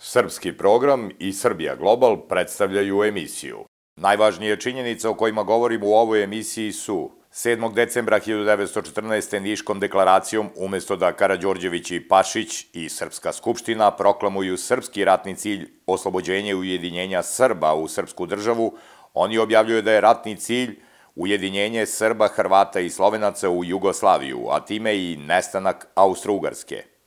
Srpski program i Srbija Global predstavljaju emisiju. Najvažnije činjenice o kojima govorimo u ovoj emisiji su 7. decembra 1914. Niškom deklaracijom umesto da Karadžorđević i Pašić i Srpska skupština proklamuju srpski ratni cilj oslobođenje ujedinjenja Srba u srpsku državu, oni objavljuju da je ratni cilj ujedinjenje Srba, Hrvata i Slovenaca u Jugoslaviju, a time i nestanak Austro-Ugarske.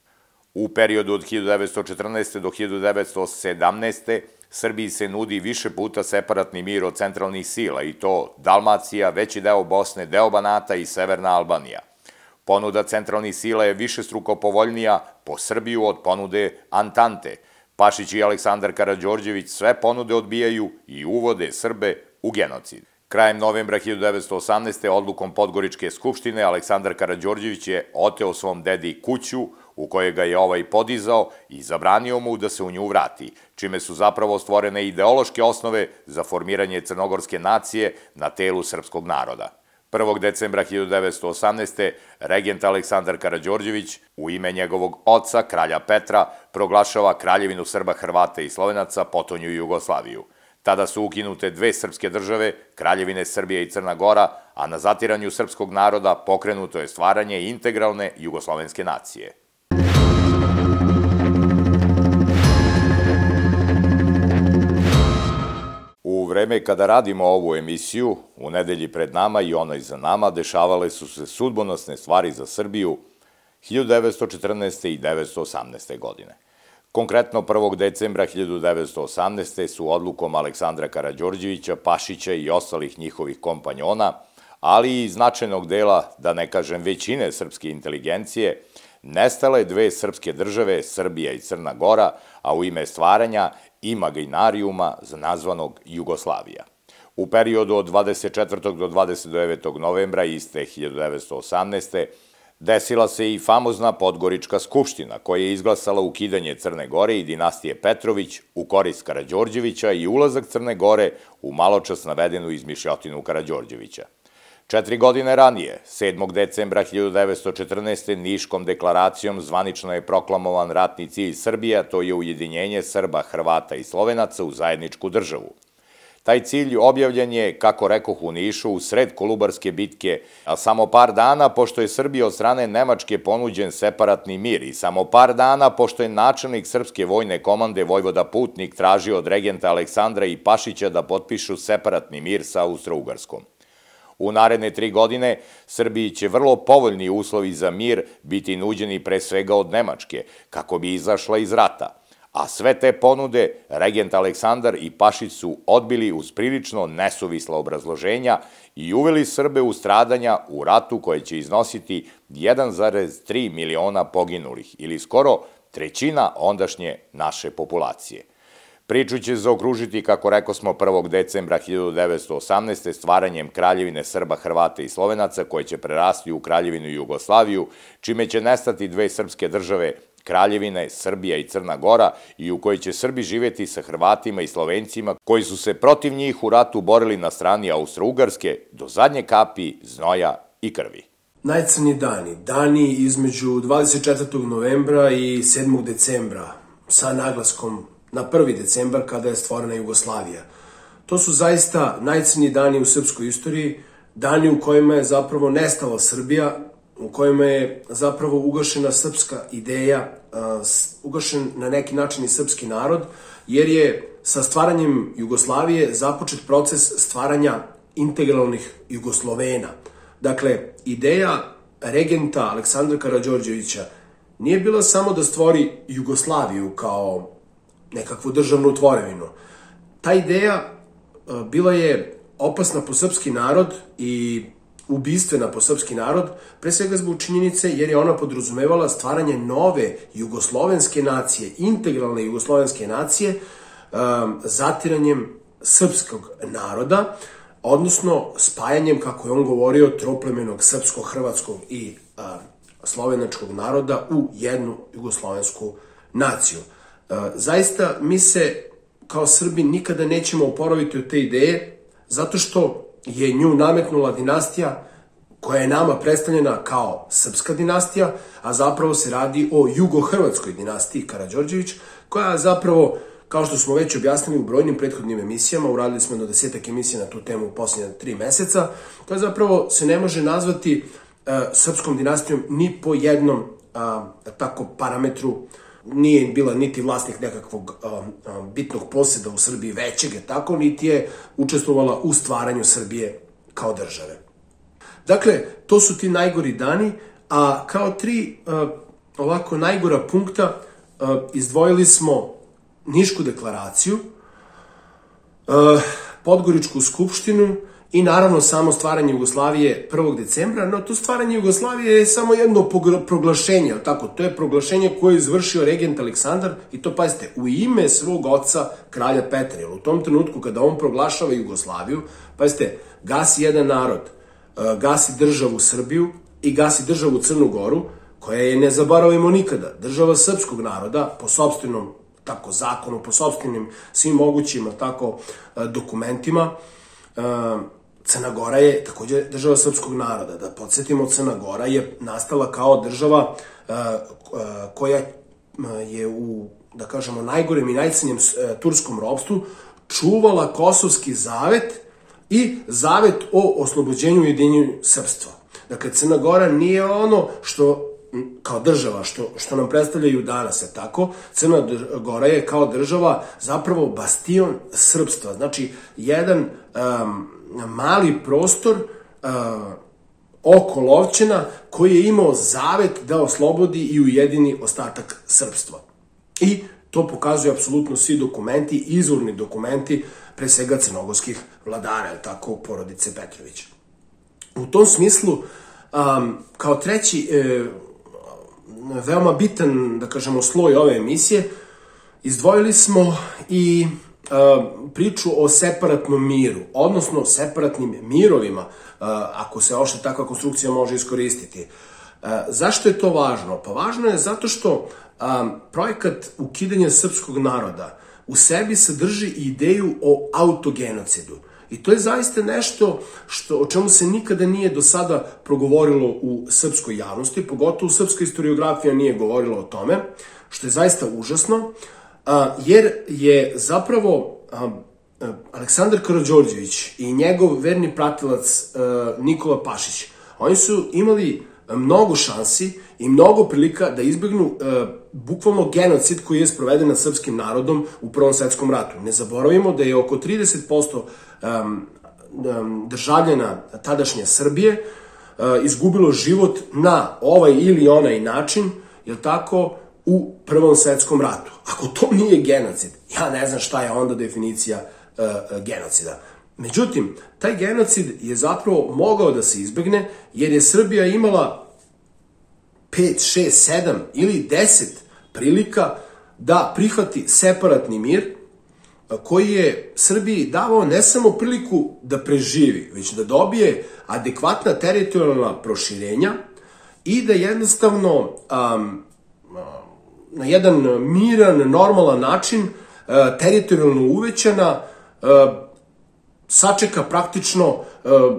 U periodu od 1914. do 1917. Srbiji se nudi više puta separatni mir od centralnih sila i to Dalmacija, veći deo Bosne, deo Banata i Severna Albanija. Ponuda centralnih sila je više struko povoljnija po Srbiju od ponude Antante. Pašić i Aleksandar Karadžorđević sve ponude odbijaju i uvode Srbe u genocid. Krajem novembra 1918. odlukom Podgoričke skupštine Aleksandar Karadžorđević je oteo svom dedi kuću, u kojoj ga je ovaj podizao i zabranio mu da se u nju vrati, čime su zapravo stvorene ideološke osnove za formiranje crnogorske nacije na telu srpskog naroda. 1. decembra 1918. regent Aleksandar Karadžorđević u ime njegovog oca, kralja Petra, proglašava kraljevinu Srba, Hrvata i Slovenaca, potonju Jugoslaviju. Tada su ukinute dve srpske države, kraljevine Srbije i Crna Gora, a na zatiranju srpskog naroda pokrenuto je stvaranje integralne jugoslovenske nacije. Vreme kada radimo ovu emisiju, u nedelji pred nama i onoj za nama, dešavale su se sudbonosne stvari za Srbiju 1914. i 1918. godine. Konkretno 1. decembra 1918. su odlukom Aleksandra Karadžorđevića, Pašića i ostalih njihovih kompanjona, ali i značajnog dela, da ne kažem većine srpske inteligencije, nestale dve srpske države, Srbija i Crna Gora, a u ime stvaranja imaginarijuma nazvanog Jugoslavija. U periodu od 24. do 29. novembra iste 1918. desila se i famozna Podgorička skupština koja je izglasala ukidanje Crne Gore i dinastije Petrović u korist Karadžorđevića i ulazak Crne Gore u maločas navedenu izmišljotinu Karadžorđevića. Četiri godine ranije, 7. decembra 1914. Niškom deklaracijom zvanično je proklamovan ratni cilj Srbija, to je ujedinjenje Srba, Hrvata i Slovenaca u zajedničku državu. Taj cilj objavljen je, kako rekoh u Nišu, u sred Kolubarske bitke, a samo par dana pošto je Srbija od strane Nemačke ponuđen separatni mir i samo par dana pošto je načelnik Srpske vojne komande Vojvoda Putnik tražio od regenta Aleksandra i Pašića da potpišu separatni mir sa Austro-Ugarskom. U naredne tri godine Srbiji će vrlo povoljni uslovi za mir biti nuđeni pre svega od Nemačke, kako bi izašla iz rata. A sve te ponude regent Aleksandar i Pašić su odbili uz prilično nesuvisla obrazloženja i uveli Srbe u stradanja u ratu koje će iznositi 1,3 miliona poginulih ili skoro trećina ondašnje naše populacije. Priču će zaokružiti, kako reko smo, 1. decembra 1918. stvaranjem Kraljevine Srba, Hrvata i Slovenaca, koje će prerasti u Kraljevinu Jugoslaviju, čime će nestati dve srpske države, Kraljevine, Srbija i Crna Gora, i u kojoj će Srbi živeti sa Hrvatima i Slovencima, koji su se protiv njih u ratu borili na strani Austro-Ugarske do zadnje kapi, znoja i krvi. Najcrni dani, dani između 24. novembra i 7. decembra, sa naglaskom na 1. decembar kada je stvorena Jugoslavija. To su zaista najcrniji dani u srpskoj istoriji, dani u kojima je zapravo nestala Srbija, u kojima je zapravo ugašena srpska ideja, ugašen na neki način i srpski narod, jer je sa stvaranjem Jugoslavije započet proces stvaranja integralnih Jugoslovena. Dakle, ideja regenta Aleksandra Karadžorđevića nije bila samo da stvori Jugoslaviju kao nekakvu državnu tvorevinu. Ta ideja e, bila je opasna po srpski narod i ubistvena po srpski narod, pre svega zbog činjenice jer je ona podrazumevala stvaranje nove jugoslovenske nacije, integralne jugoslovenske nacije, um, zatiranjem srpskog naroda, odnosno spajanjem, kako je on govorio, troplemenog srpskog, hrvatskog i uh, slovenačkog naroda u jednu jugoslovensku naciju. Zaista mi se kao Srbi nikada nećemo oporaviti od te ideje, zato što je nju nametnula dinastija koja je nama predstavljena kao srpska dinastija, a zapravo se radi o jugohrvatskoj dinastiji Karadžorđević, koja zapravo, kao što smo već objasnili u brojnim prethodnim emisijama, uradili smo do desetak emisija na tu temu u posljednje tri meseca, koja zapravo se ne može nazvati uh, srpskom dinastijom ni po jednom uh, tako parametru nije bila niti vlasnik nekakvog um, bitnog poseda u Srbiji većeg tako, niti je učestvovala u stvaranju Srbije kao države. Dakle, to su ti najgori dani, a kao tri uh, ovako najgora punkta uh, izdvojili smo Nišku deklaraciju, uh, Podgoričku skupštinu i naravno samo stvaranje Jugoslavije 1. decembra, no to stvaranje Jugoslavije je samo jedno proglašenje, tako, to je proglašenje koje je izvršio regent Aleksandar i to, pazite, u ime svog oca, kralja Petra, jer u tom trenutku kada on proglašava Jugoslaviju, pazite, gasi jedan narod, gasi državu Srbiju i gasi državu Crnu Goru, koja je ne zaboravimo nikada, država srpskog naroda po sobstvenom tako zakonu, po sobstvenim svim mogućim tako dokumentima, Crna Gora je takođe država srpskog naroda. Da podsjetimo, Crna Gora je nastala kao država koja je u, da kažemo, najgorem i najcenjem turskom ropstvu čuvala kosovski zavet i zavet o oslobođenju i ujedinjenju srpstva. Dakle, Crna Gora nije ono što kao država, što, što nam predstavljaju danas, je tako? Crna Gora je kao država zapravo bastion srpstva. Znači, jedan um, mali prostor uh, oko Lovćena koji je imao zavet da oslobodi i ujedini ostatak srpstva. I to pokazuju apsolutno svi dokumenti, izvorni dokumenti, pre svega crnogorskih vladara, tako, porodice Petrovića. U tom smislu, um, kao treći, e, veoma bitan, da kažemo, sloj ove emisije, izdvojili smo i priču o separatnom miru, odnosno separatnim mirovima, ako se ošte takva konstrukcija može iskoristiti. Zašto je to važno? Pa važno je zato što projekat ukidanja srpskog naroda u sebi sadrži ideju o autogenocidu. I to je zaista nešto što, o čemu se nikada nije do sada progovorilo u srpskoj javnosti, pogotovo srpska historiografija nije govorila o tome, što je zaista užasno, a, jer je zapravo a, a, Aleksandar Karadžorđević i njegov verni pratilac a, Nikola Pašić, oni su imali mnogo šansi i mnogo prilika da izbegnu e, bukvalno genocid koji je sproveden nad srpskim narodom u Prvom svetskom ratu. Ne zaboravimo da je oko 30% um, um, državljena tadašnje Srbije uh, izgubilo život na ovaj ili onaj način, jel tako, u Prvom svetskom ratu. Ako to nije genocid, ja ne znam šta je onda definicija uh, uh, genocida. Međutim, taj genocid je zapravo mogao da se izbegne, jer je Srbija imala 5, 6, 7 ili 10 prilika da prihvati separatni mir, koji je Srbiji davao ne samo priliku da preživi, već da dobije adekvatna teritorijalna proširenja i da jednostavno um, na jedan miran, normalan način uh, teritorijalno uvećana uh, sačeka praktično uh,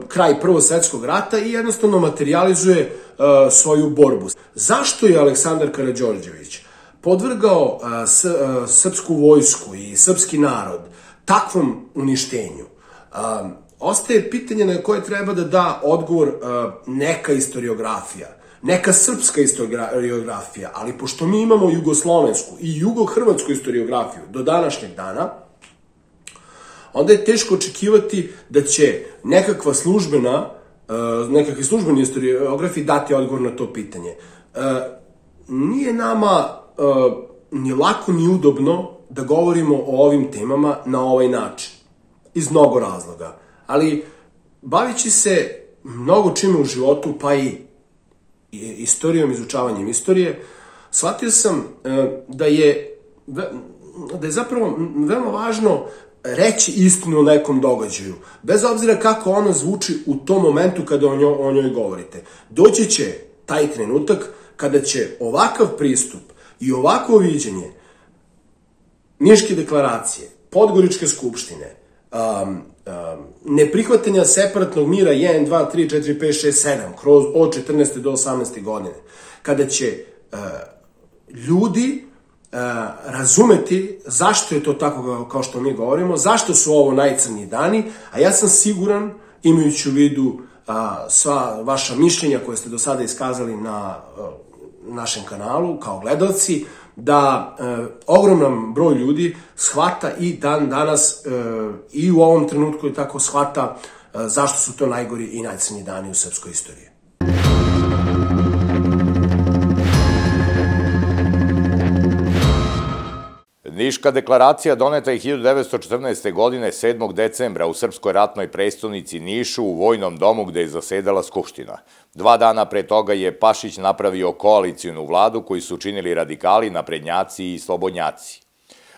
kraj Prvog svetskog rata i jednostavno materializuje svoju borbu. Zašto je Aleksandar Karadžorđević podvrgao srpsku vojsku i srpski narod takvom uništenju, ostaje pitanje na koje treba da da odgovor neka istoriografija, neka srpska istoriografija, ali pošto mi imamo jugoslovensku i jugohrvatsku istoriografiju do današnjeg dana, onda je teško očekivati da će nekakva službena, nekakvi službeni istoriografi dati odgovor na to pitanje. Nije nama uh, ni lako ni udobno da govorimo o ovim temama na ovaj način. Iz mnogo razloga. Ali, bavići se mnogo čime u životu, pa i istorijom, izučavanjem istorije, shvatio sam uh, da je da je zapravo veoma važno reći istinu o nekom događaju, bez obzira kako ona zvuči u tom momentu kada o njoj, o njoj govorite. Doći će taj trenutak kada će ovakav pristup I ovako viđenje Niške deklaracije, Podgoričke skupštine, um, um, neprihvatanja separatnog mira 1, 2, 3, 4, 5, 6, 7, kroz od 14. do 18. godine, kada će uh, ljudi razumeti zašto je to tako kao što mi govorimo, zašto su ovo najcrniji dani, a ja sam siguran, imajući u vidu a, sva vaša mišljenja koje ste do sada iskazali na a, našem kanalu kao gledalci, da e, ogroman broj ljudi shvata i dan danas e, i u ovom trenutku je tako shvata e, zašto su to najgori i najcrniji dani u srpskoj istoriji. Niška deklaracija doneta je 1914. godine 7. decembra u Srpskoj ratnoj prestonici Nišu u vojnom domu gde je zasedala Skupština. Dva dana pre toga je Pašić napravio koalicijnu vladu koju su činili radikali, naprednjaci i slobodnjaci.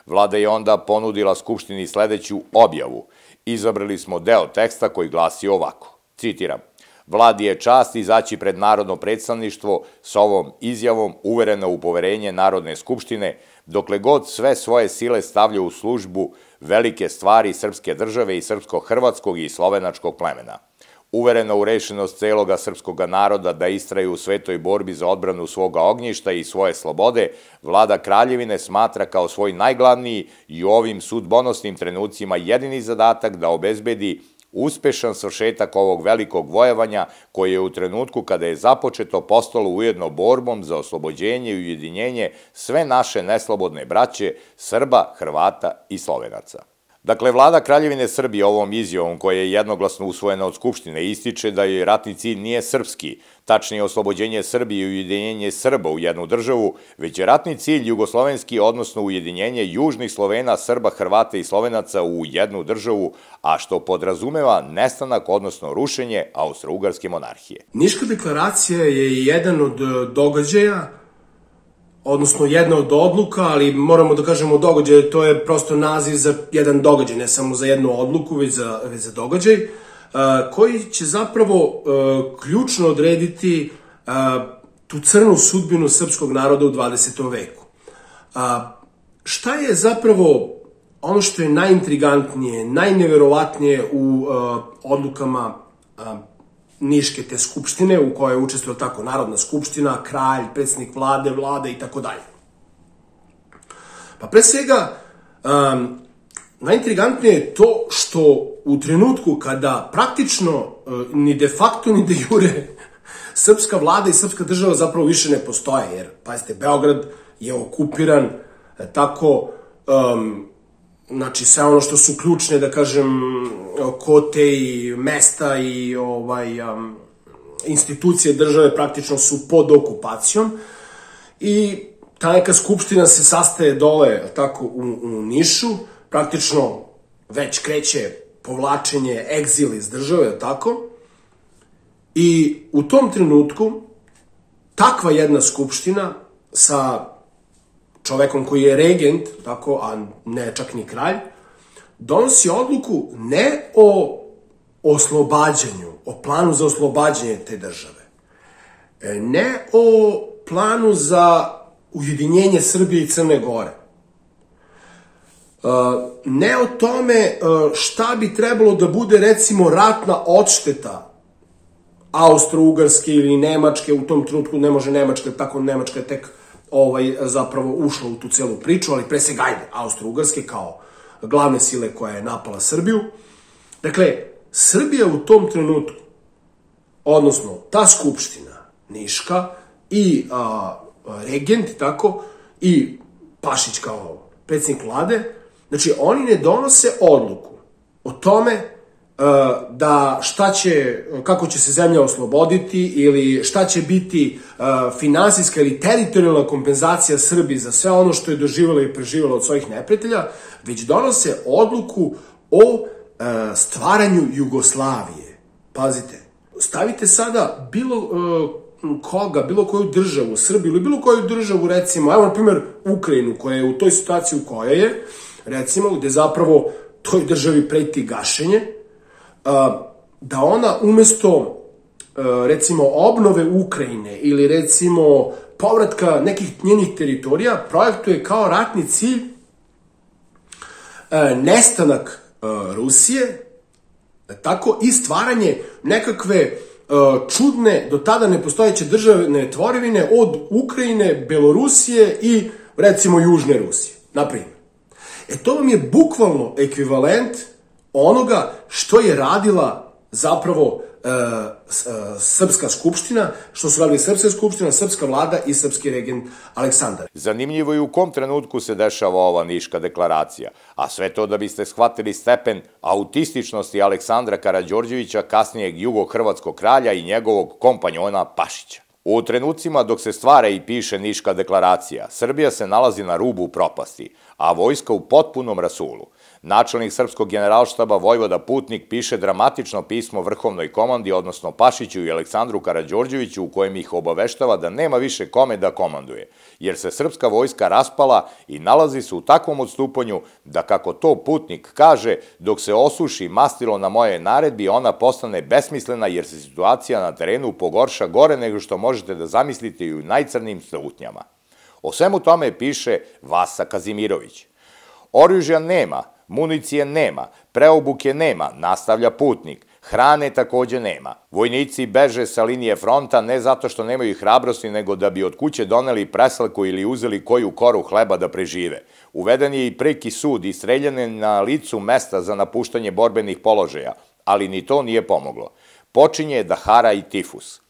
Vlada je onda ponudila Skupštini sledeću objavu. Izabrali smo deo teksta koji glasi ovako. Citiram. Vladi je čast izaći pred Narodno predstavništvo sa ovom izjavom uverena u poverenje Narodne skupštine, dokle god sve svoje sile stavlja u službu velike stvari srpske države i srpsko-hrvatskog i slovenačkog plemena. Uverena u rešenost celoga srpskog naroda da istraju u svetoj borbi za odbranu svoga ognjišta i svoje slobode, vlada Kraljevine smatra kao svoj najglavniji i u ovim sudbonosnim trenucima jedini zadatak da obezbedi uspešan svršetak ovog velikog vojevanja koje je u trenutku kada je započeto postalo ujedno borbom za oslobođenje i ujedinjenje sve naše neslobodne braće, Srba, Hrvata i Slovenaca. Dakle, vlada Kraljevine Srbije ovom izjavom, koja je jednoglasno usvojena od Skupštine, ističe da je ratni cilj nije srpski, tačnije oslobođenje Srbije i ujedinjenje Srba u jednu državu, već je ratni cilj jugoslovenski, odnosno ujedinjenje južnih Slovena, Srba, Hrvata i Slovenaca u jednu državu, a što podrazumeva nestanak, odnosno rušenje Austro-Ugarske monarhije. Niška deklaracija je jedan od događaja odnosno jedna od odluka, ali moramo da kažemo događaj, to je prosto naziv za jedan događaj, ne samo za jednu odluku, već za, već za događaj, uh, koji će zapravo uh, ključno odrediti uh, tu crnu sudbinu srpskog naroda u 20. veku. Šta je zapravo ono što je najintrigantnije, najneverovatnije u odlukama Niške te skupštine u kojoj učestvuje tako Narodna skupština, kralj, predsjednik vlade, vlade i tako dalje. Pa pre svega, um, najintrigantnije je to što u trenutku kada praktično uh, ni de facto ni de jure srpska vlada i srpska država zapravo više ne postoje, jer, pazite, Beograd je okupiran e, tako um, znači sve ono što su ključne, da kažem, kote i mesta i ovaj, um, institucije države praktično su pod okupacijom. I ta neka skupština se sastaje dole, tako, u, u Nišu, praktično već kreće povlačenje, egzil iz države, tako, i u tom trenutku takva jedna skupština sa čovekom koji je regent, tako, a ne čak ni kralj, donosi odluku ne o oslobađanju, o planu za oslobađanje te države, e, ne o planu za ujedinjenje Srbije i Crne Gore, e, ne o tome e, šta bi trebalo da bude recimo ratna odšteta Austro-Ugarske ili Nemačke, u tom trenutku ne može Nemačka, tako Nemačka je tek ovaj, zapravo ušla u tu celu priču, ali pre svega ajde, Austro-Ugarske kao glavne sile koja je napala Srbiju. Dakle, Srbija u tom trenutku, odnosno ta skupština Niška i a, regent, tako, i Pašić kao predsjednik vlade, znači oni ne donose odluku o tome da šta će, kako će se zemlja osloboditi ili šta će biti uh, finansijska ili teritorijalna kompenzacija Srbiji za sve ono što je doživjela i preživjela od svojih neprijatelja, već donose odluku o uh, stvaranju Jugoslavije. Pazite, stavite sada bilo koga, bilo koju državu, Srbiju ili bilo koju državu, recimo, evo na primjer Ukrajinu, koja je u toj situaciji u kojoj je, recimo, gde zapravo toj državi preti gašenje, da ona umesto recimo obnove Ukrajine ili recimo povratka nekih njenih teritorija projektuje kao ratni cilj nestanak Rusije tako i stvaranje nekakve čudne do tada nepostojeće državne tvorevine od Ukrajine, Belorusije i recimo Južne Rusije, na primjer. E to vam je bukvalno ekvivalent onoga što je radila zapravo e, e, Srpska skupština, što su radili Srpska skupština, Srpska vlada i Srpski regent Aleksandar. Zanimljivo je u kom trenutku se dešava ova Niška deklaracija, a sve to da biste shvatili stepen autističnosti Aleksandra Karađorđevića, kasnijeg jugo-hrvatskog kralja i njegovog kompanjona Pašića. U trenucima dok se stvara i piše Niška deklaracija, Srbija se nalazi na rubu propasti, a vojska u potpunom rasulu. Načelnik Srpskog generalštaba Vojvoda Putnik piše dramatično pismo Vrhovnoj komandi, odnosno Pašiću i Aleksandru Karadžorđeviću, u kojem ih obaveštava da nema više kome da komanduje, jer se srpska vojska raspala i nalazi se u takvom odstupanju da, kako to Putnik kaže, dok se osuši mastilo na moje naredbi, ona postane besmislena jer se situacija na terenu pogorša gore nego što možete da zamislite i u najcrnim slutnjama. O svemu tome piše Vasa Kazimirović. Oružja nema, municije nema, preobuke nema, nastavlja putnik, hrane takođe nema. Vojnici beže sa linije fronta ne zato što nemaju hrabrosti, nego da bi od kuće doneli preslaku ili uzeli koju koru hleba da prežive. Uveden je i preki sud i streljane na licu mesta za napuštanje borbenih položaja, ali ni to nije pomoglo. Počinje da hara i tifus.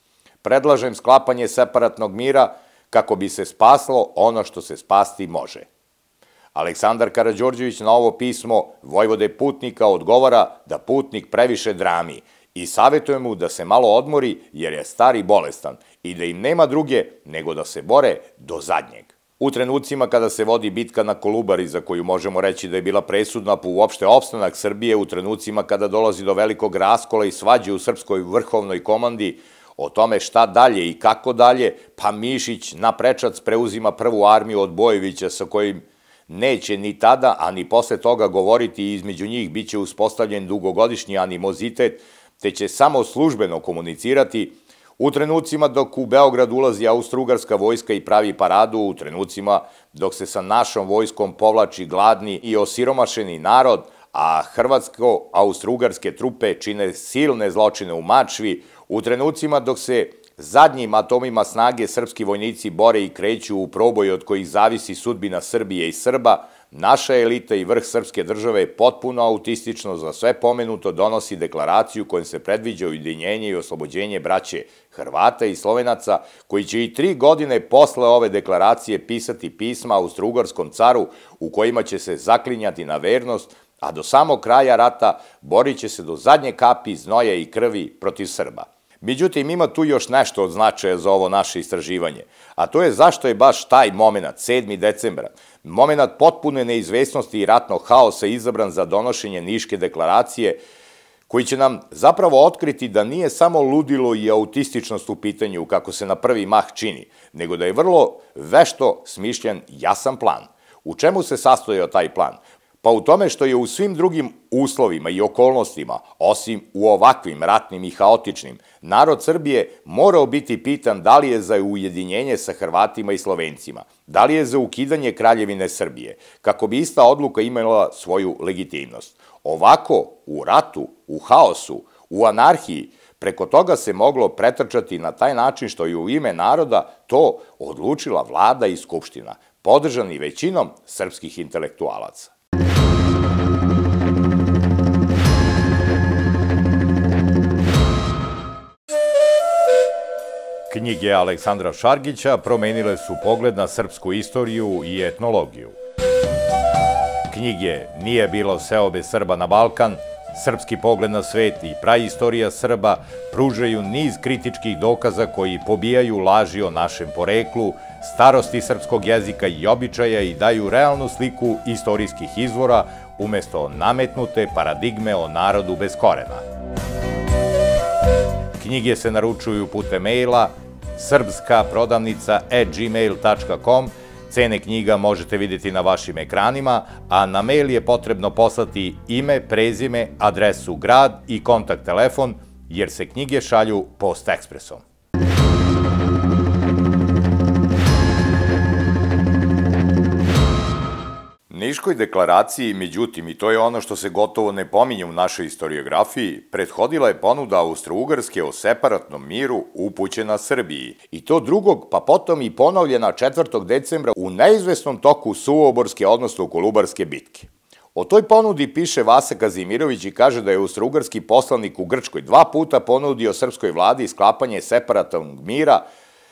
Predlažem sklapanje separatnog mira kako bi se spaslo ono što se spasti može. Aleksandar Karadžorđević na ovo pismo Vojvode Putnika odgovara da Putnik previše drami i savjetuje mu da se malo odmori jer je stari bolestan i da im nema druge nego da se bore do zadnjeg. U trenucima kada se vodi bitka na Kolubari, za koju možemo reći da je bila presudna po uopšte opstanak Srbije, u trenucima kada dolazi do velikog raskola i svađe u srpskoj vrhovnoj komandi, o tome šta dalje i kako dalje, pa Mišić na prečac preuzima prvu armiju od Bojevića sa kojim neće ni tada, a ni posle toga govoriti i između njih biće uspostavljen dugogodišnji animozitet, te će samo službeno komunicirati u trenucima dok u Beograd ulazi austrougarska vojska i pravi paradu, u trenucima dok se sa našom vojskom povlači gladni i osiromašeni narod, a hrvatsko-austrougarske trupe čine silne zločine u Mačvi, u trenucima dok se Zadnjim atomima snage srpski vojnici bore i kreću u proboj od kojih zavisi sudbina Srbije i Srba, naša elita i vrh srpske države potpuno autistično za sve pomenuto donosi deklaraciju kojom se predviđa ujedinjenje i oslobođenje braće Hrvata i Slovenaca, koji će i tri godine posle ove deklaracije pisati pisma Austrougarskom caru u kojima će se zaklinjati na vernost, a do samog kraja rata borit će se do zadnje kapi znoja i krvi protiv Srba. Međutim, ima tu još nešto od značaja za ovo naše istraživanje, a to je zašto je baš taj moment, 7. decembra, moment potpune neizvesnosti i ratnog haosa izabran za donošenje Niške deklaracije, koji će nam zapravo otkriti da nije samo ludilo i autističnost u pitanju kako se na prvi mah čini, nego da je vrlo vešto smišljen jasan plan. U čemu se sastojao taj plan? Pa u tome što je u svim drugim uslovima i okolnostima, osim u ovakvim ratnim i haotičnim, narod Srbije morao biti pitan da li je za ujedinjenje sa Hrvatima i Slovencima, da li je za ukidanje Kraljevine Srbije, kako bi ista odluka imala svoju legitimnost. Ovako, u ratu, u haosu, u anarhiji, preko toga se moglo pretrčati na taj način što je u ime naroda to odlučila vlada i skupština, podržani većinom srpskih intelektualaca. Knjige Aleksandra Šargića promenile su pogled na srpsku istoriju i etnologiju. Knjige Nije bilo seobe Srba na Balkan, Srpski pogled na svet i praistorija Srba pružaju niz kritičkih dokaza koji pobijaju laži o našem poreklu, starosti srpskog jezika i običaja i daju realnu sliku istorijskih izvora umesto nametnute paradigme o narodu bez korena. Knjige se naručuju putem maila srpska prodavnica at gmail.com. Cene knjiga možete vidjeti na vašim ekranima, a na mail je potrebno poslati ime, prezime, adresu, grad i kontakt telefon, jer se knjige šalju post ekspresom. Niškoj deklaraciji, međutim, i to je ono što se gotovo ne pominje u našoj historiografiji, prethodila je ponuda Austro-Ugarske o separatnom miru upućena Srbiji. I to drugog, pa potom i ponovljena 4. decembra u neizvesnom toku Suoborske, odnosno Kolubarske bitke. O toj ponudi piše Vasa Kazimirović i kaže da je austrougarski poslanik u Grčkoj dva puta ponudio srpskoj vladi sklapanje separatnog mira,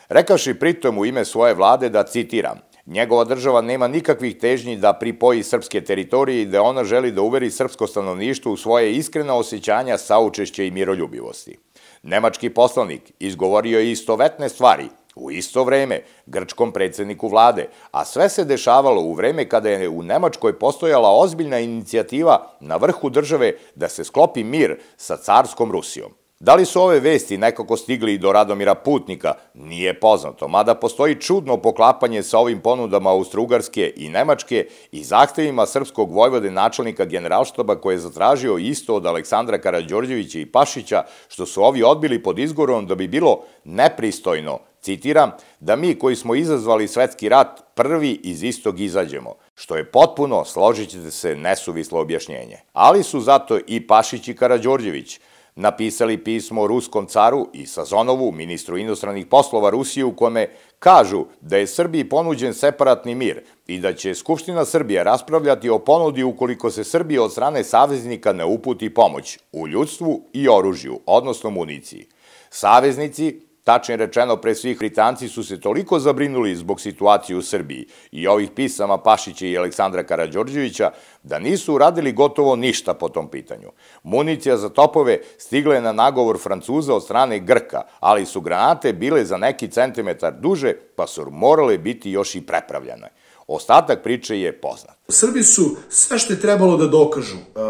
rekavši pritom u ime svoje vlade da, citiram, Njegova država nema nikakvih težnji da pripoji srpske teritorije i da ona želi da uveri srpsko stanovništvo u svoje iskrena osjećanja, saučešće i miroljubivosti. Nemački poslanik izgovorio je istovetne stvari – U isto vreme, grčkom predsedniku vlade, a sve se dešavalo u vreme kada je u Nemačkoj postojala ozbiljna inicijativa na vrhu države da se sklopi mir sa carskom Rusijom. Da li su ove vesti nekako stigli do Radomira Putnika, nije poznato, mada postoji čudno poklapanje sa ovim ponudama Austro-Ugarske i Nemačke i zahtevima srpskog vojvode načelnika generalštaba koje je zatražio isto od Aleksandra Karadžorđevića i Pašića, što su ovi odbili pod izgorom da bi bilo nepristojno citiram, da mi koji smo izazvali svetski rat prvi iz istog izađemo, što je potpuno, složit ćete se, nesuvislo objašnjenje. Ali su zato i Pašić i Karadžorđević napisali pismo ruskom caru i Sazonovu, ministru inostranih poslova Rusije, u kome kažu da je Srbiji ponuđen separatni mir i da će Skupština Srbije raspravljati o ponudi ukoliko se Srbije od strane saveznika ne uputi pomoć u ljudstvu i oružju, odnosno municiji. Saveznici Tačnije rečeno, pre svih Britanci su se toliko zabrinuli zbog situacije u Srbiji i ovih pisama Pašića i Aleksandra Karadžorđevića da nisu uradili gotovo ništa po tom pitanju. Municija za topove stigla je na nagovor Francuza od strane Grka, ali su granate bile za neki centimetar duže, pa su morale biti još i prepravljene. Ostatak priče je poznat. Srbi su sve što je trebalo da dokažu uh,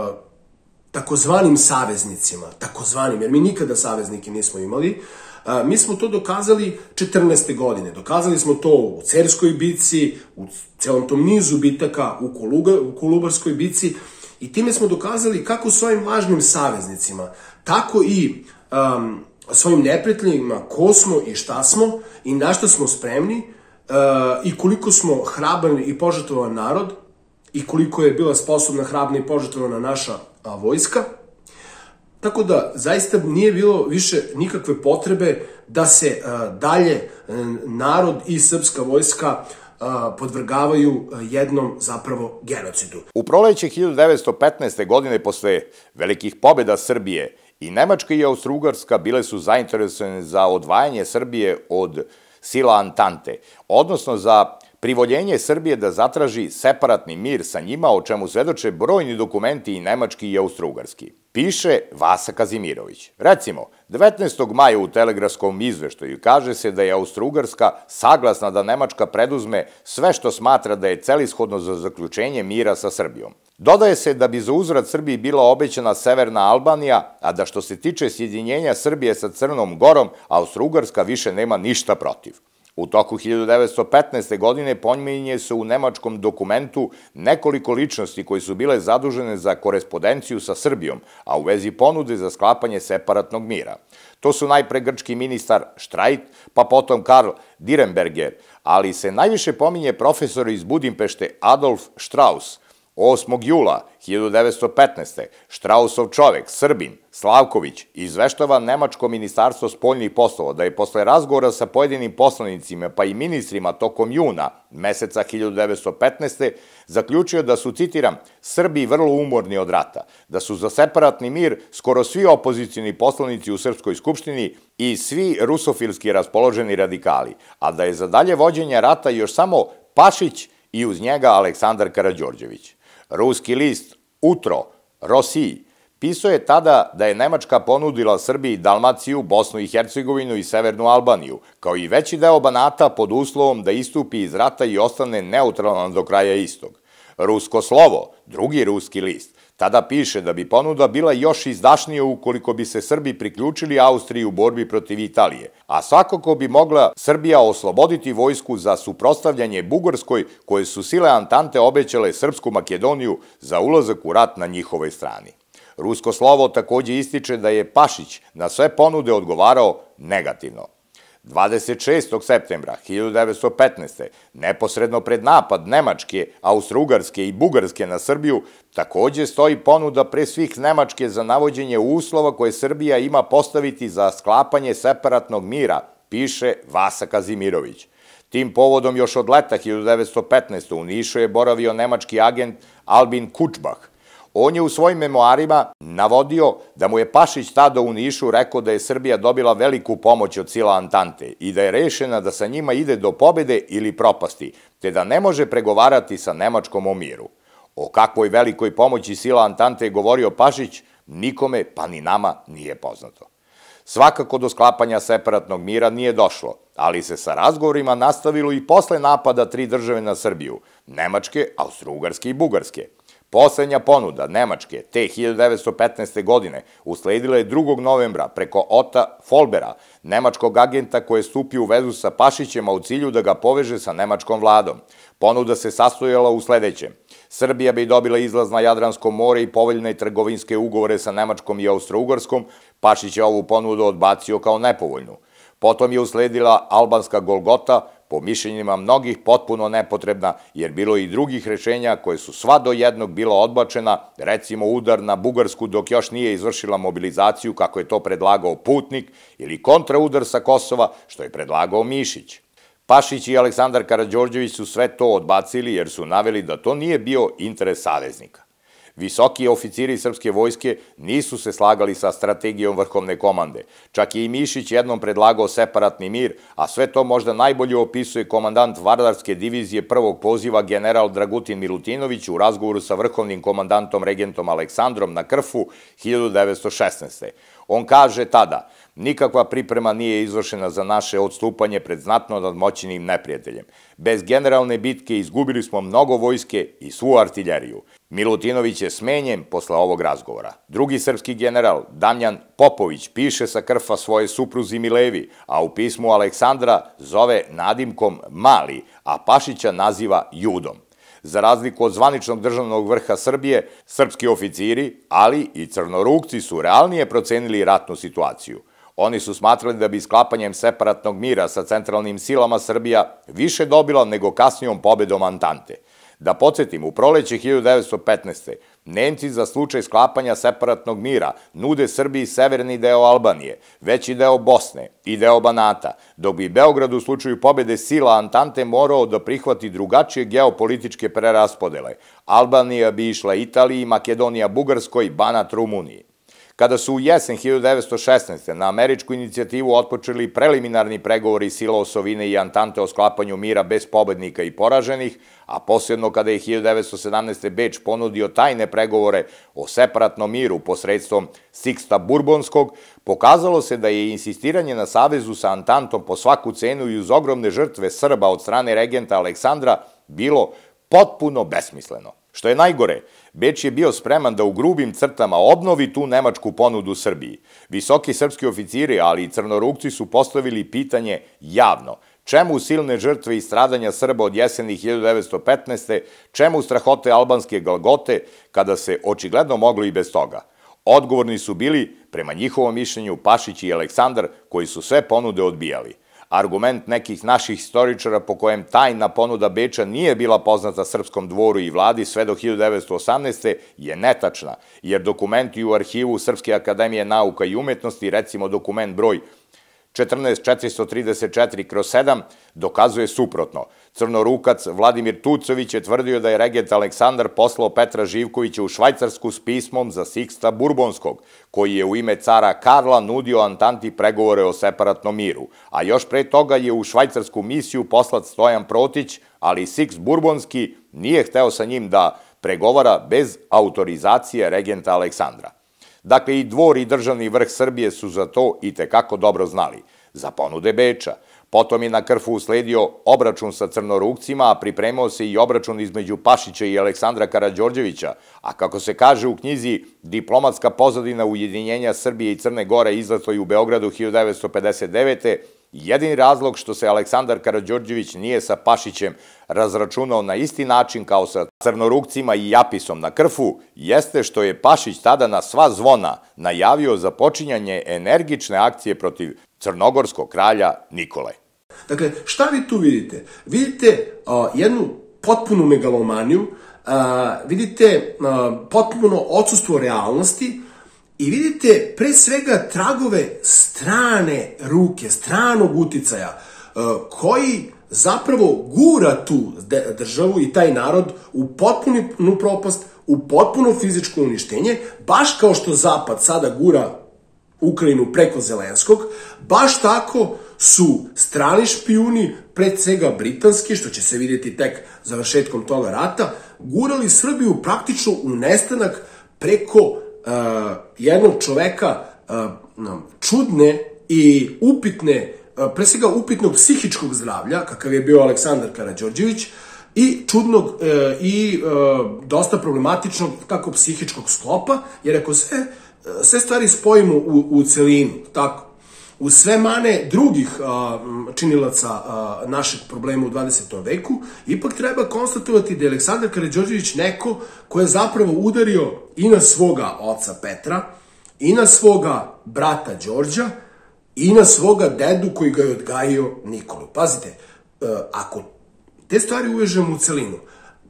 takozvanim saveznicima, takozvanim, jer mi nikada saveznike nismo imali, mi smo to dokazali 14. godine. Dokazali smo to u Cerskoj bici, u celom tom nizu bitaka u, Koluga, u Kolubarskoj bici i time smo dokazali kako svojim lažnim saveznicima, tako i um, svojim neprijateljima ko smo i šta smo i na šta smo spremni uh, i koliko smo hraban i požrtovan narod i koliko je bila sposobna, hrabna i požrtovana naša a, vojska – Tako da, zaista nije bilo više nikakve potrebe da se uh, dalje uh, narod i srpska vojska uh, podvrgavaju jednom zapravo genocidu. U proleće 1915. godine posle velikih pobjeda Srbije i Nemačka i Austro-Ugarska bile su zainteresovane za odvajanje Srbije od sila Antante, odnosno za privoljenje Srbije da zatraži separatni mir sa njima, o čemu svedoče brojni dokumenti i nemački i austrougarski. Piše Vasa Kazimirović. Recimo, 19. maja u telegrafskom izveštaju kaže se da je Austrougarska saglasna da Nemačka preduzme sve što smatra da je celishodno za zaključenje mira sa Srbijom. Dodaje se da bi za uzrad Srbiji bila obećana Severna Albanija, a da što se tiče sjedinjenja Srbije sa Crnom Gorom, Austrougarska više nema ništa protiv. U toku 1915. godine pominje se u nemačkom dokumentu nekoliko ličnosti koji su bile zadužene za korespondenciju sa Srbijom, a u vezi ponude za sklapanje separatnog mira. To su najpre grčki ministar Štrajt, pa potom Karl Direnberger, ali se najviše pominje profesor iz Budimpešte Adolf Strauss, 8. jula 1915. Štrausov čovek, Srbin, Slavković, izveštava Nemačko ministarstvo spoljnih poslova da je posle razgovora sa pojedinim poslanicima pa i ministrima tokom juna meseca 1915. zaključio da su, citiram, Srbi vrlo umorni od rata, da su za separatni mir skoro svi opozicijni poslanici u Srpskoj skupštini i svi rusofilski raspoloženi radikali, a da je za dalje vođenje rata još samo Pašić i uz njega Aleksandar Karadžorđević. Ruski list Utro, Rosiji, pisao je tada da je Nemačka ponudila Srbiji Dalmaciju, Bosnu i Hercegovinu i Severnu Albaniju, kao i veći deo Banata pod uslovom da istupi iz rata i ostane neutralan do kraja istog. Rusko slovo, drugi ruski list, Tada piše da bi ponuda bila još izdašnija ukoliko bi se Srbi priključili Austriji u borbi protiv Italije, a svakako bi mogla Srbija osloboditi vojsku za suprostavljanje Bugarskoj koje su sile Antante obećale Srpsku Makedoniju za ulazak u rat na njihovoj strani. Rusko slovo takođe ističe da je Pašić na sve ponude odgovarao negativno. 26. septembra 1915. neposredno pred napad Nemačke, Austrougarske i Bugarske na Srbiju, takođe stoji ponuda pre svih Nemačke za navođenje uslova koje Srbija ima postaviti za sklapanje separatnog mira, piše Vasa Kazimirović. Tim povodom još od leta 1915. u Nišu je boravio nemački agent Albin Kučbach, On je u svojim memoarima navodio da mu je Pašić tada u Nišu rekao da je Srbija dobila veliku pomoć od sila Antante i da je rešena da sa njima ide do pobede ili propasti, te da ne može pregovarati sa Nemačkom o miru. O kakvoj velikoj pomoći sila Antante je govorio Pašić, nikome, pa ni nama, nije poznato. Svakako do sklapanja separatnog mira nije došlo, ali se sa razgovorima nastavilo i posle napada tri države na Srbiju, Nemačke, Austro-Ugarske i Bugarske – Poslednja ponuda Nemačke te 1915. godine usledila je 2. novembra preko Ota Folbera, nemačkog agenta koji je stupio u vezu sa Pašićem, a u cilju da ga poveže sa nemačkom vladom. Ponuda se sastojala u sledećem. Srbija bi dobila izlaz na Jadransko more i poveljne trgovinske ugovore sa Nemačkom i Austro-Ugarskom, Pašić je ovu ponudu odbacio kao nepovoljnu. Potom je usledila albanska Golgota, po mišljenjima mnogih potpuno nepotrebna, jer bilo i drugih rešenja koje su sva do jednog bila odbačena, recimo udar na Bugarsku dok još nije izvršila mobilizaciju kako je to predlagao Putnik, ili kontraudar sa Kosova, što je predlagao Mišić. Pašić i Aleksandar Karadžorđević su sve to odbacili jer su naveli da to nije bio interes saveznika. Visoki oficiri srpske vojske nisu se slagali sa strategijom vrhovne komande. Čak je i Mišić jednom predlagao separatni mir, a sve to možda najbolje opisuje komandant Vardarske divizije prvog poziva general Dragutin Milutinović u razgovoru sa vrhovnim komandantom regentom Aleksandrom na Krfu 1916. On kaže tada, nikakva priprema nije izvršena za naše odstupanje pred znatno nadmoćenim neprijateljem. Bez generalne bitke izgubili smo mnogo vojske i svu artiljeriju. Milutinović je smenjen posle ovog razgovora. Drugi srpski general, Damjan Popović, piše sa krfa svoje supruzi Milevi, a u pismu Aleksandra zove nadimkom Mali, a Pašića naziva Judom. Za razliku od zvaničnog državnog vrha Srbije, srpski oficiri, ali i crnorukci su realnije procenili ratnu situaciju. Oni su smatrali da bi sklapanjem separatnog mira sa centralnim silama Srbija više dobila nego kasnijom pobedom Antante – Da podsjetim, u proleće 1915. Nemci za slučaj sklapanja separatnog mira nude Srbiji severni deo Albanije, veći deo Bosne i deo Banata, dok bi Beograd u slučaju pobede sila Antante morao da prihvati drugačije geopolitičke preraspodele. Albanija bi išla Italiji, Makedonija Bugarskoj, Banat Rumuniji. Kada su u jesen 1916. na američku inicijativu otpočeli preliminarni pregovori sila Osovine i Antante o sklapanju mira bez pobednika i poraženih, a posebno kada je 1917. Beč ponudio tajne pregovore o separatnom miru posredstvom Siksta Burbonskog, pokazalo se da je insistiranje na savezu sa Antantom po svaku cenu i uz ogromne žrtve Srba od strane regenta Aleksandra bilo potpuno besmisleno. Što je najgore, Beč je bio spreman da u grubim crtama obnovi tu nemačku ponudu Srbiji. Visoki srpski oficiri, ali i crnorukci su postavili pitanje javno – Čemu silne žrtve i stradanja Srba od jeseni 1915. Čemu strahote albanske galgote, kada se očigledno moglo i bez toga? Odgovorni su bili, prema njihovom mišljenju, Pašić i Aleksandar, koji su sve ponude odbijali. Argument nekih naših historičara po kojem tajna ponuda Beča nije bila poznata srpskom dvoru i vladi sve do 1918. je netačna, jer dokumenti u arhivu Srpske akademije nauka i umetnosti, recimo dokument broj 14434 kroz 7 dokazuje suprotno. Crnorukac Vladimir Tucović je tvrdio da je regent Aleksandar poslao Petra Živkovića u Švajcarsku s pismom za Siksta Burbonskog, koji je u ime cara Karla nudio Antanti pregovore o separatnom miru, a još pre toga je u švajcarsku misiju poslat Stojan Protić, ali Siks Burbonski nije hteo sa njim da pregovara bez autorizacije regenta Aleksandra. Dakle, i dvor i državni vrh Srbije su za to i tekako dobro znali. Za ponude Beča. Potom je na Krfu usledio obračun sa crnorukcima, a pripremao se i obračun između Pašića i Aleksandra Karadžorđevića, a kako se kaže u knjizi Diplomatska pozadina ujedinjenja Srbije i Crne Gore izlato u Beogradu 1959. Jedini razlog što se Aleksandar Karadžorđević nije sa Pašićem razračunao na isti način kao sa crnorukcima i Japisom na krfu, jeste što je Pašić tada na sva zvona najavio započinjanje energične akcije protiv crnogorskog kralja Nikole. Dakle, šta vi tu vidite? Vidite uh, jednu potpunu megalomaniju, uh, vidite uh, potpuno odsustvo realnosti i vidite pre svega tragove strane ruke, stranog uticaja, uh, koji zapravo gura tu državu i taj narod u potpunu propast, u potpuno fizičko uništenje, baš kao što Zapad sada gura Ukrajinu preko Zelenskog, baš tako su strani špijuni, pred svega britanski, što će se vidjeti tek završetkom toga rata, gurali Srbiju praktično u nestanak preko jednog čoveka uh, čudne i upitne, uh, pre svega upitnog psihičkog zdravlja, kakav je bio Aleksandar Karadžorđević, i čudnog uh, i uh, dosta problematičnog kako psihičkog sklopa, jer ako sve, sve stvari spojimo u, u celinu, tako, u sve mane drugih činilaca našeg problema u 20. veku, ipak treba konstatovati da je Aleksandar Karadžođević neko ko je zapravo udario i na svoga oca Petra, i na svoga brata Đorđa, i na svoga dedu koji ga je odgajio Nikolu. Pazite, e, ako te stvari uvežemo u celinu,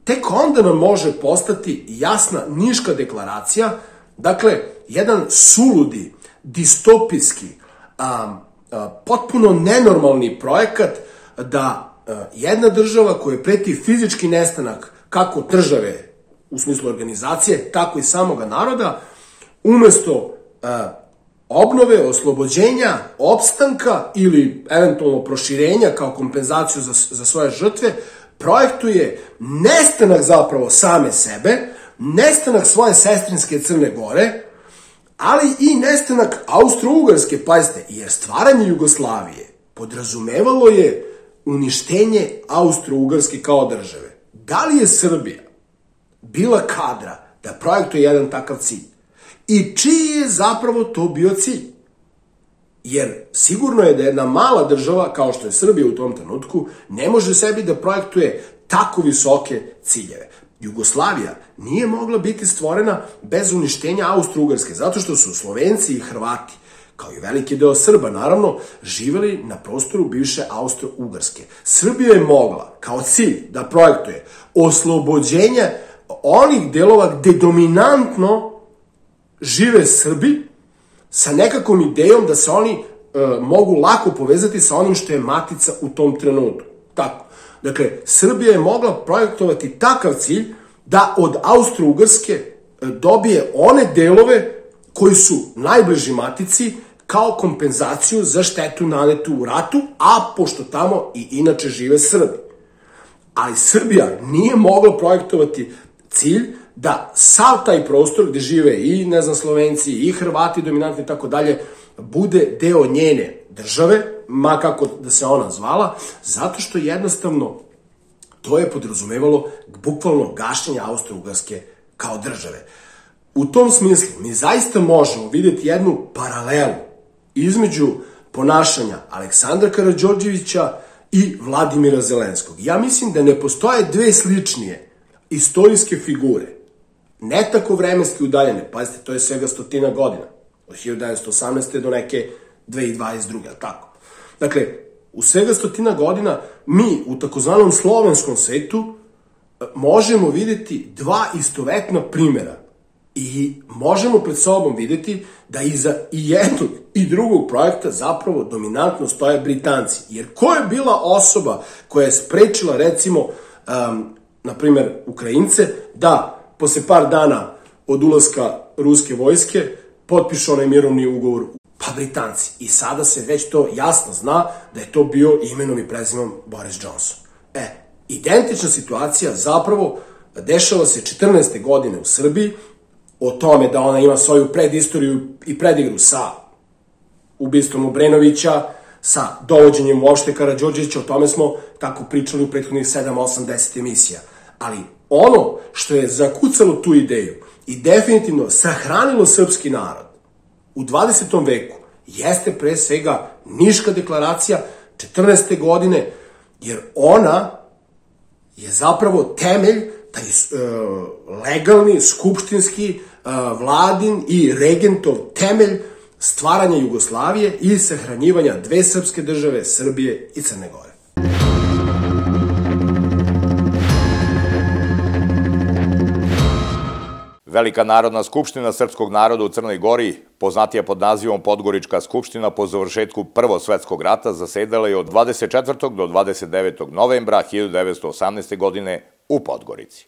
tek onda nam može postati jasna niška deklaracija, dakle, jedan suludi, distopijski, a, a, potpuno nenormalni projekat da a, jedna država koja preti fizički nestanak kako države u smislu organizacije, tako i samoga naroda, umesto a, obnove, oslobođenja, opstanka ili eventualno proširenja kao kompenzaciju za, za svoje žrtve, projektuje nestanak zapravo same sebe, nestanak svoje sestrinske Crne Gore, ali i nestanak Austro-Ugarske, pazite, jer stvaranje Jugoslavije podrazumevalo je uništenje Austro-Ugarske kao države. Da li je Srbija bila kadra da projektuje jedan takav cilj? I čiji je zapravo to bio cilj? Jer sigurno je da jedna mala država, kao što je Srbija u tom trenutku, ne može sebi da projektuje tako visoke ciljeve. Jugoslavija nije mogla biti stvorena bez uništenja Austro-Ugarske, zato što su Slovenci i Hrvati, kao i veliki deo Srba, naravno, živeli na prostoru bivše Austro-Ugarske. Srbija je mogla, kao cilj, da projektuje oslobođenje onih delova gde dominantno žive Srbi sa nekakvom idejom da se oni e, mogu lako povezati sa onim što je matica u tom trenutku. Tako. Dakle, Srbija je mogla projektovati takav cilj da od Austro-Ugrske e, dobije one delove koji su najbliži matici kao kompenzaciju za štetu nanetu u ratu, a pošto tamo i inače žive Srbi. Ali Srbija nije mogla projektovati cilj da sav taj prostor gde žive i, ne znam, Slovenci, i Hrvati dominantni i tako dalje, bude deo njene države, ma kako da se ona zvala, zato što jednostavno to je podrazumevalo bukvalno gašenje Austro-Ugarske kao države. U tom smislu mi zaista možemo videti jednu paralelu između ponašanja Aleksandra Karadžorđevića i Vladimira Zelenskog. Ja mislim da ne postoje dve sličnije istorijske figure, ne tako vremenski udaljene, pazite, to je svega stotina godina, od 1918. do neke 2022. tako? Dakle, u svega stotina godina mi u takozvanom slovenskom svetu e, možemo videti dva istovetna primera i možemo pred sobom videti da iza i jednog i drugog projekta zapravo dominantno stoje Britanci. Jer ko je bila osoba koja je sprečila recimo, um, na primer, Ukrajince da posle par dana od ulaska ruske vojske potpiše onaj mirovni ugovor Pa Britanci. I sada se već to jasno zna da je to bio imenom i prezimom Boris Johnson. E, identična situacija zapravo dešava se 14. godine u Srbiji, o tome da ona ima svoju predistoriju i predigru sa ubistvom Obrenovića, sa dovođenjem uopšte Karadžođevića, o tome smo tako pričali u prethodnih 7, 8, 10 emisija. Ali ono što je zakucalo tu ideju i definitivno sahranilo srpski narod u 20. veku jeste pre svega Niška deklaracija 14. godine, jer ona je zapravo temelj, taj uh, legalni, skupštinski, uh, vladin i regentov temelj stvaranja Jugoslavije i sahranjivanja dve srpske države, Srbije i Crne Gore. Velika narodna skupština srpskog naroda u Crnoj Gori, poznatija pod nazivom Podgorička skupština po završetku Prvog svetskog rata, zasedala je od 24. do 29. novembra 1918. godine u Podgorici.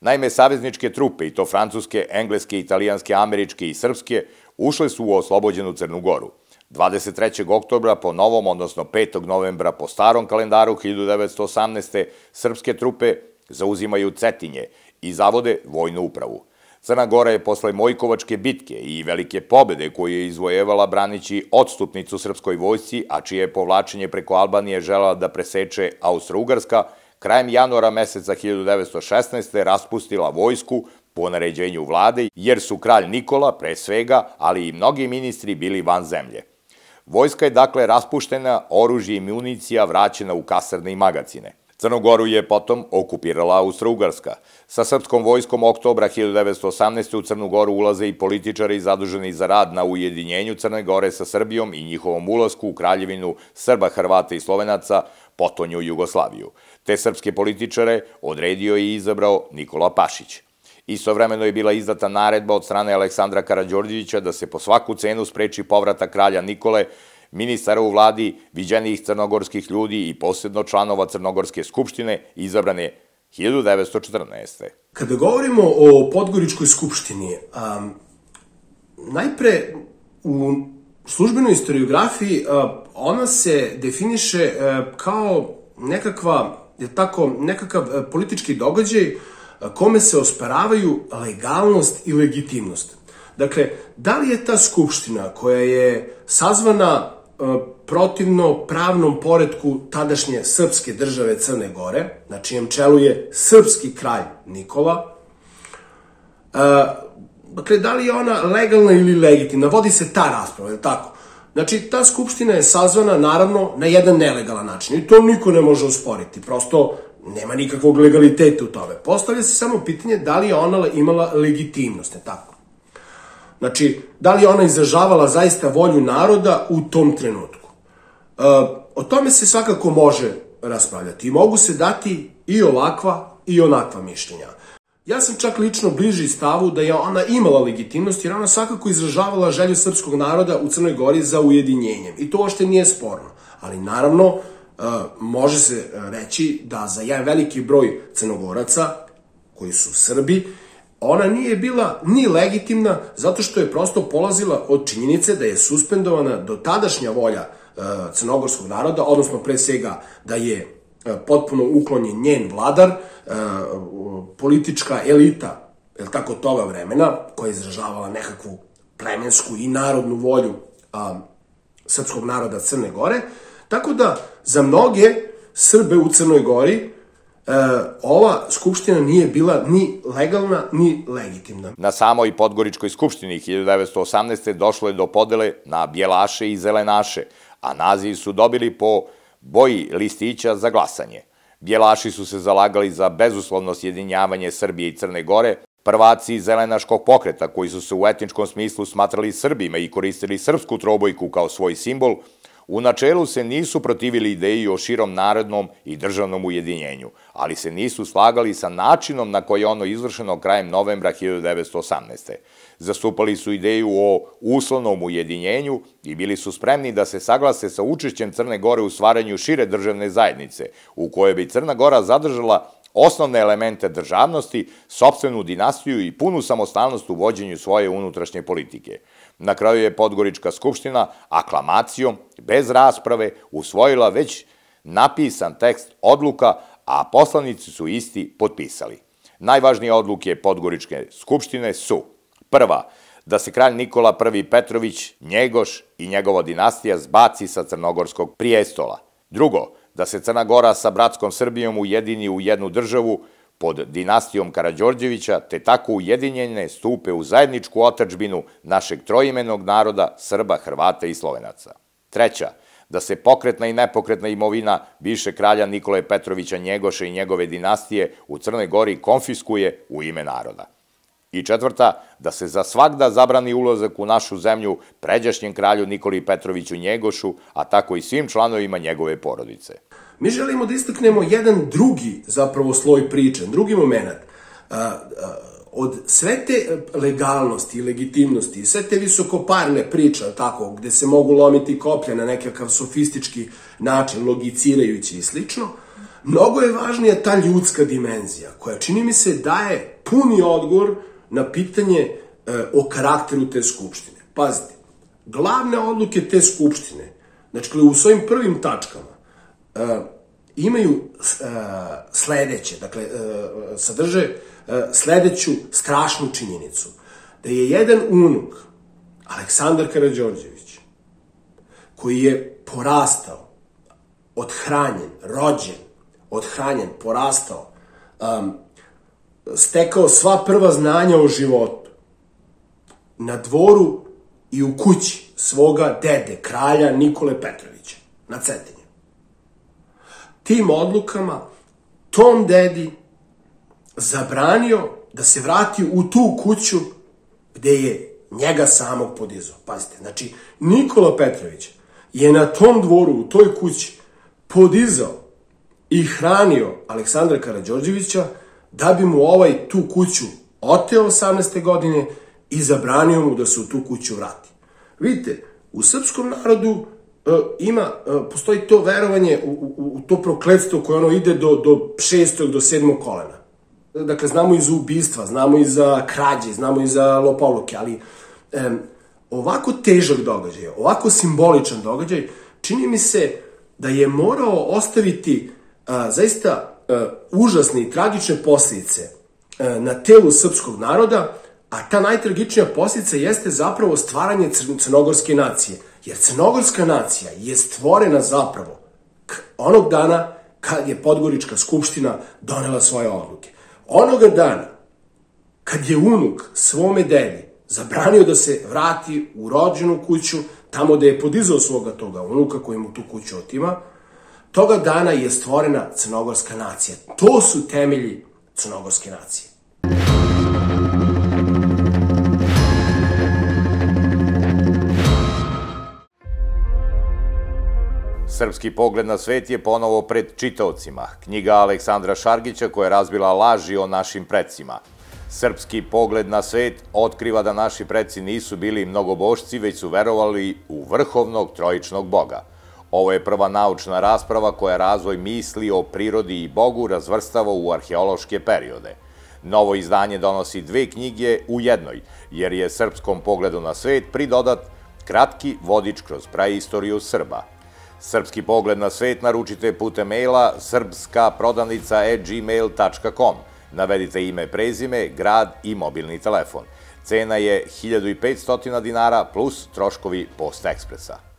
Naime, savezničke trupe, i to francuske, engleske, italijanske, američke i srpske, ušle su u oslobođenu Crnu Goru. 23. oktobra po novom, odnosno 5. novembra po starom kalendaru 1918. srpske trupe zauzimaju Cetinje i zavode vojnu upravu. Crna Gora je posle Mojkovačke bitke i velike pobede koju je izvojevala branići odstupnicu srpskoj vojsci, a čije povlačenje preko Albanije žela da preseče Austro-Ugarska, krajem januara meseca 1916. raspustila vojsku po naređenju vlade, jer su kralj Nikola, pre svega, ali i mnogi ministri bili van zemlje. Vojska je dakle raspuštena, oružje i municija vraćena u kasarne i magacine. Crnogoru je potom okupirala Austro-Ugarska. Sa srpskom vojskom oktobra 1918. u Crnu Goru ulaze i političari zaduženi za rad na ujedinjenju Crne Gore sa Srbijom i njihovom ulasku u kraljevinu Srba, Hrvata i Slovenaca, potonju Jugoslaviju. Te srpske političare odredio i izabrao Nikola Pašić. Istovremeno je bila izdata naredba od strane Aleksandra Karadžorđevića da se po svaku cenu spreči povrata kralja Nikole ministara u vladi, viđenih crnogorskih ljudi i posebno članova Crnogorske skupštine izabrane 1914. Kada govorimo o Podgoričkoj skupštini, um, najpre u službenoj istoriografiji uh, ona se definiše uh, kao nekakva, je tako, nekakav uh, politički događaj kome se osparavaju legalnost i legitimnost. Dakle, da li je ta skupština koja je sazvana E, protivno pravnom poredku tadašnje srpske države Crne Gore, na čijem čelu je srpski kralj Nikola. E, dakle, da li je ona legalna ili legitimna? Vodi se ta rasprava, je tako? Znači, ta skupština je sazvana, naravno, na jedan nelegalan način. I to niko ne može usporiti. Prosto, nema nikakvog legaliteta u tome. Postavlja se samo pitanje da li je ona imala legitimnost, je tako? Znači, da li ona izražavala zaista volju naroda u tom trenutku? E, o tome se svakako može raspravljati i mogu se dati i ovakva i onakva mišljenja. Ja sam čak lično bliži stavu da je ona imala legitimnost jer ona svakako izražavala želju srpskog naroda u Crnoj Gori za ujedinjenjem. I to ošte nije sporno. Ali naravno, e, može se reći da za jedan veliki broj crnogoraca, koji su Srbi, ona nije bila ni legitimna zato što je prosto polazila od činjenice da je suspendovana do tadašnja volja e, crnogorskog naroda, odnosno pre svega da je e, potpuno uklonjen njen vladar, e, politička elita, je tako, toga vremena, koja je izražavala nekakvu plemensku i narodnu volju a, srpskog naroda Crne Gore, tako da za mnoge Srbe u Crnoj Gori ova skupština nije bila ni legalna, ni legitimna. Na samoj Podgoričkoj skupštini 1918. došlo je do podele na bijelaše i zelenaše, a nazivi su dobili po boji listića za glasanje. Bijelaši su se zalagali za bezuslovno sjedinjavanje Srbije i Crne Gore, prvaci zelenaškog pokreta koji su se u etničkom smislu smatrali Srbima i koristili srpsku trobojku kao svoj simbol, U načelu se nisu protivili ideji o širom narodnom i državnom ujedinjenju, ali se nisu slagali sa načinom na koji je ono izvršeno krajem novembra 1918. Zastupali su ideju o uslovnom ujedinjenju i bili su spremni da se saglase sa učešćem Crne Gore u stvaranju šire državne zajednice, u kojoj bi Crna Gora zadržala osnovne elemente državnosti, sobstvenu dinastiju i punu samostalnost u vođenju svoje unutrašnje politike. Na kraju je Podgorička skupština aklamacijom, bez rasprave, usvojila već napisan tekst odluka, a poslanici su isti potpisali. Najvažnije odluke Podgoričke skupštine su prva, da se kralj Nikola I Petrović, Njegoš i njegova dinastija zbaci sa crnogorskog prijestola. Drugo, da se Crna Gora sa bratskom Srbijom ujedini u jednu državu pod dinastijom Karadžorđevića, te tako ujedinjene stupe u zajedničku otačbinu našeg trojimenog naroda Srba, Hrvata i Slovenaca. Treća, da se pokretna i nepokretna imovina bivše kralja Nikole Petrovića Njegoša i njegove dinastije u Crnoj Gori konfiskuje u ime naroda. I četvrta, da se za svakda zabrani ulazak u našu zemlju pređašnjem kralju Nikoli Petroviću Njegošu, a tako i svim članovima njegove porodice. Mi želimo da istaknemo jedan drugi zapravo sloj priče, drugi moment. Od sve te legalnosti i legitimnosti i sve te visokoparne priče, tako, gde se mogu lomiti koplje na nekakav sofistički način, logicirajući i slično, mnogo je važnija ta ljudska dimenzija, koja čini mi se daje puni odgovor na pitanje e, o karakteru te skupštine. Pazite, glavne odluke te skupštine, znači u svojim prvim tačkama, e, imaju e, sledeće, dakle, e, sadrže e, sledeću strašnu činjenicu, da je jedan unuk, Aleksandar Karadžorđević, koji je porastao, odhranjen, rođen, odhranjen, porastao, um, stekao sva prva znanja o životu, na dvoru i u kući svoga dede, kralja Nikole Petrovića, na Cetinje tim odlukama tom dedi zabranio da se vrati u tu kuću gde je njega samog podizao. Pazite, znači Nikola Petrović je na tom dvoru, u toj kući, podizao i hranio Aleksandra Karadžorđevića da bi mu ovaj tu kuću oteo 18. godine i zabranio mu da se u tu kuću vrati. Vidite, u srpskom narodu ima, e, postoji to verovanje u, u, u to prokledstvo koje ono ide do, do šestog, do sedmog kolena. Dakle, znamo i za ubistva, znamo i za krađe, znamo i za lopoluke, ali um, ovako težak događaj, ovako simboličan događaj, čini mi se da je morao ostaviti uh, zaista uh, užasne i tragične posljedice uh, na telu srpskog naroda, a ta najtragičnija posljedica jeste zapravo stvaranje crnogorske nacije – Jer crnogorska nacija je stvorena zapravo onog dana kad je Podgorička skupština donela svoje odluke. Onoga dana kad je unuk svome dedi zabranio da se vrati u rođenu kuću, tamo da je podizao svoga toga unuka koji mu tu kuću otima, toga dana je stvorena crnogorska nacija. To su temelji crnogorske nacije. Srpski pogled na svet je ponovo pred čitaocima. Knjiga Aleksandra Šargića koja je razbila laži o našim predsima. Srpski pogled na svet otkriva da naši preci nisu bili mnogobošci, već su verovali u vrhovnog trojičnog boga. Ovo je prva naučna rasprava koja razvoj misli o prirodi i bogu razvrstava u arheološke periode. Novo izdanje donosi dve knjige u jednoj, jer je srpskom pogledu na svet pridodat kratki vodič kroz praistoriju Srba – Srpski pogled na svet naručite putem maila srpskaprodanica.gmail.com. Navedite ime, prezime, grad i mobilni telefon. Cena je 1500 dinara plus troškovi Post Ekspresa.